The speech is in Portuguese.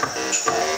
Música